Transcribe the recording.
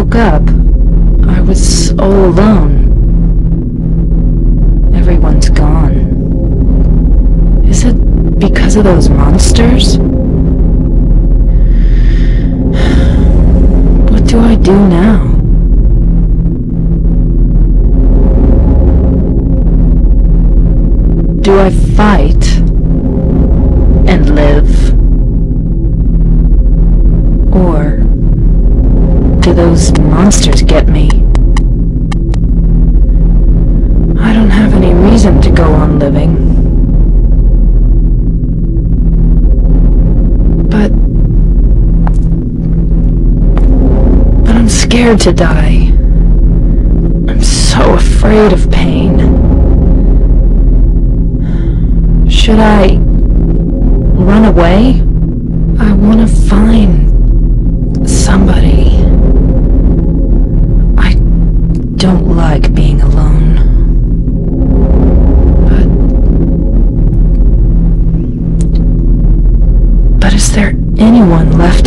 Woke up, I was all alone. Everyone's gone. Is it because of those monsters? What do I do now? Do I fight and live? Or do those monsters get me? I don't have any reason to go on living. But... But I'm scared to die. I'm so afraid of pain. Should I run away? I want to find anyone left